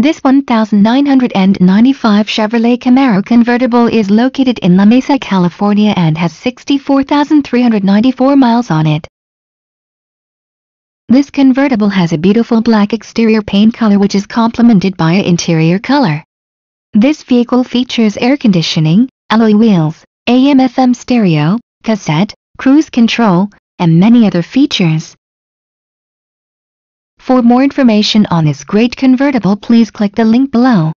This 1995 Chevrolet Camaro convertible is located in La Mesa, California and has 64,394 miles on it. This convertible has a beautiful black exterior paint color which is complemented by an interior color. This vehicle features air conditioning, alloy wheels, AM-FM stereo, cassette, cruise control, and many other features. For more information on this great convertible please click the link below.